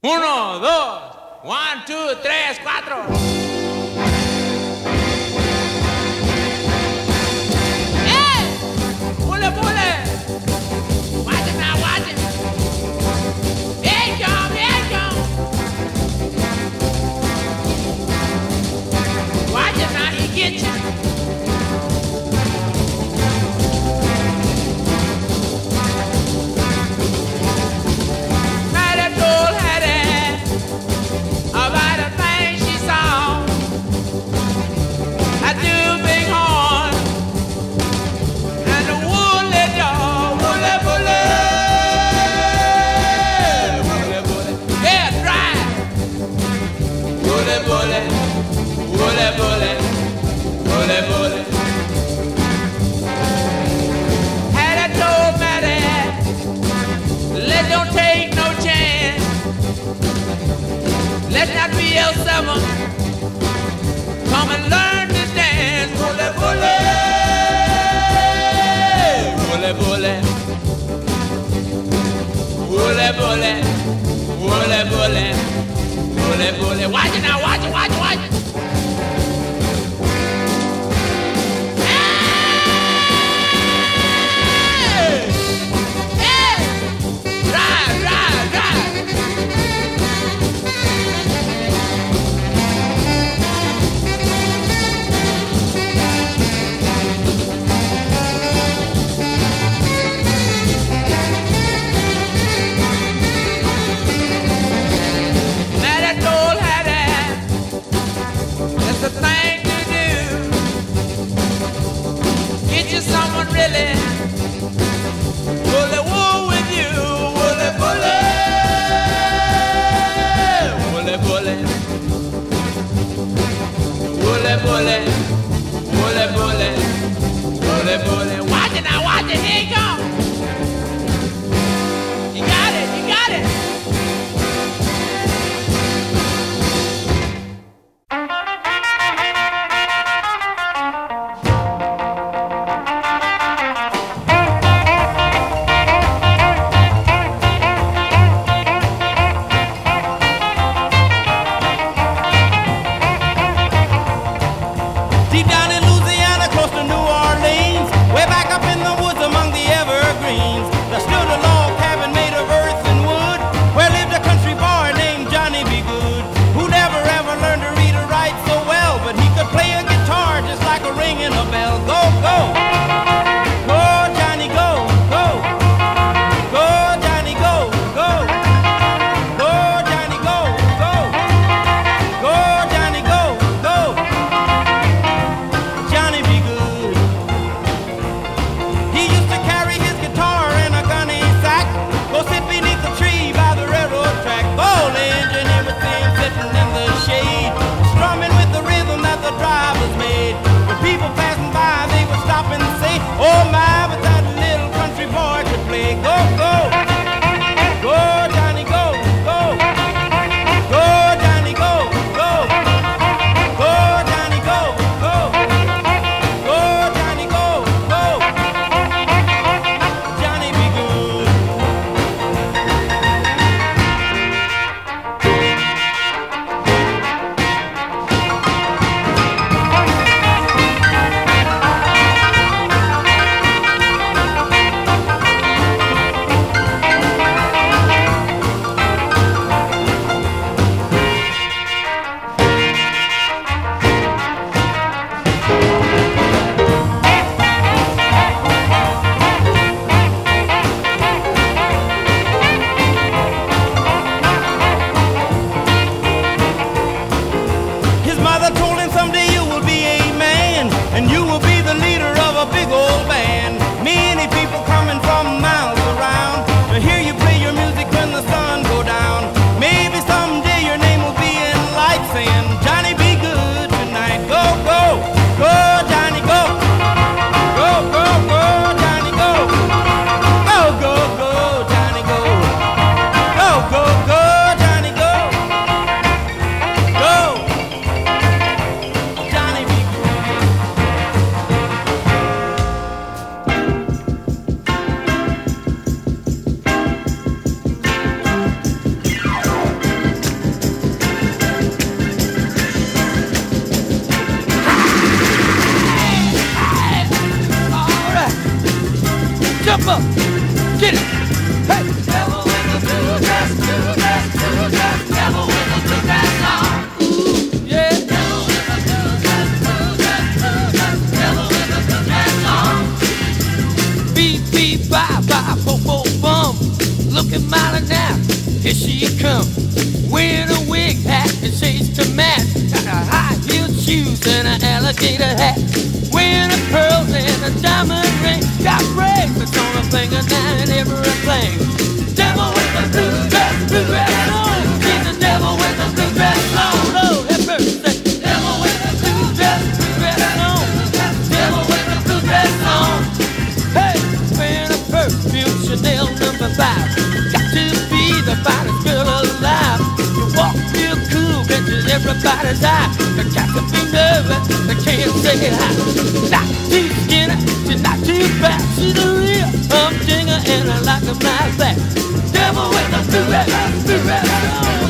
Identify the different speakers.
Speaker 1: Uno, dos, one, two, tres, cuatro. Let's not L7. Come and learn to dance. Watch it now. Watch it, watch it,
Speaker 2: and you jump up. Get it. Hey. thing and The my. Devil with a spirit, spirit.